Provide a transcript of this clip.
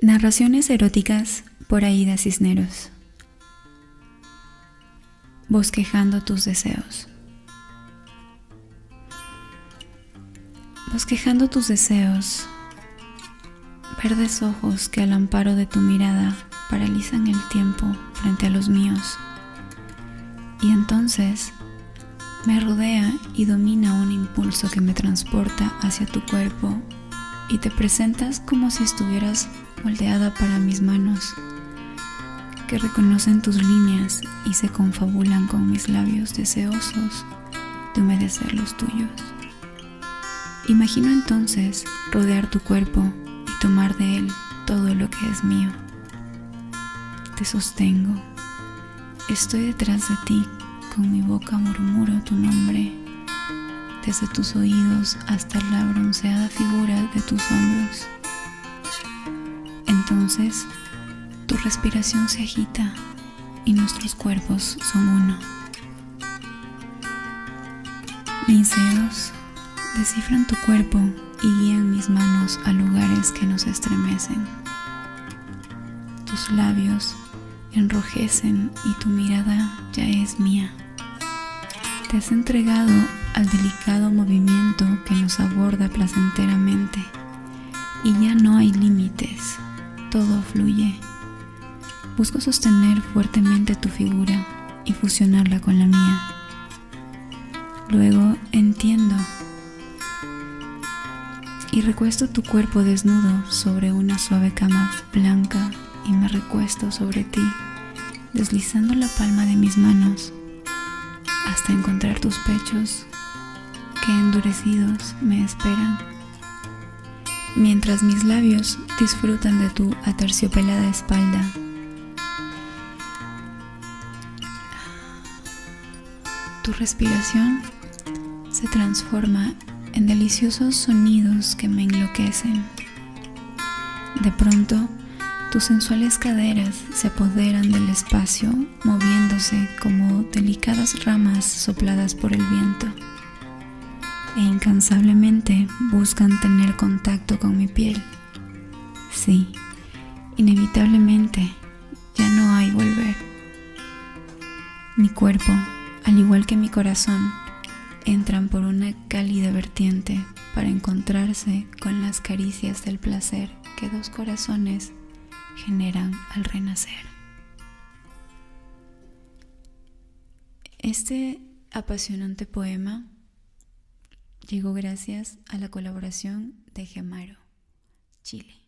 Narraciones eróticas por Aida Cisneros. Bosquejando tus deseos. Bosquejando tus deseos, verdes ojos que al amparo de tu mirada paralizan el tiempo frente a los míos. Y entonces me rodea y domina un impulso que me transporta hacia tu cuerpo y te presentas como si estuvieras moldeada para mis manos, que reconocen tus líneas y se confabulan con mis labios deseosos de humedecer los tuyos. Imagino entonces rodear tu cuerpo y tomar de él todo lo que es mío. Te sostengo. Estoy detrás de ti, con mi boca murmuro tu nombre, desde tus oídos hasta la bronceada figura de tus hombros. Entonces, tu respiración se agita y nuestros cuerpos son uno. Mis dedos descifran tu cuerpo y guían mis manos a lugares que nos estremecen. Tus labios enrojecen y tu mirada ya es mía. Te has entregado al delicado movimiento que nos aborda placenteramente y ya no hay límites todo fluye. Busco sostener fuertemente tu figura y fusionarla con la mía. Luego entiendo y recuesto tu cuerpo desnudo sobre una suave cama blanca y me recuesto sobre ti, deslizando la palma de mis manos hasta encontrar tus pechos que endurecidos me esperan mientras mis labios disfrutan de tu aterciopelada espalda. Tu respiración se transforma en deliciosos sonidos que me enloquecen. De pronto, tus sensuales caderas se apoderan del espacio, moviéndose como delicadas ramas sopladas por el viento e incansablemente buscan tener contacto con mi piel. Sí, inevitablemente ya no hay volver. Mi cuerpo, al igual que mi corazón, entran por una cálida vertiente para encontrarse con las caricias del placer que dos corazones generan al renacer. Este apasionante poema llegó gracias a la colaboración de Gemaro, Chile.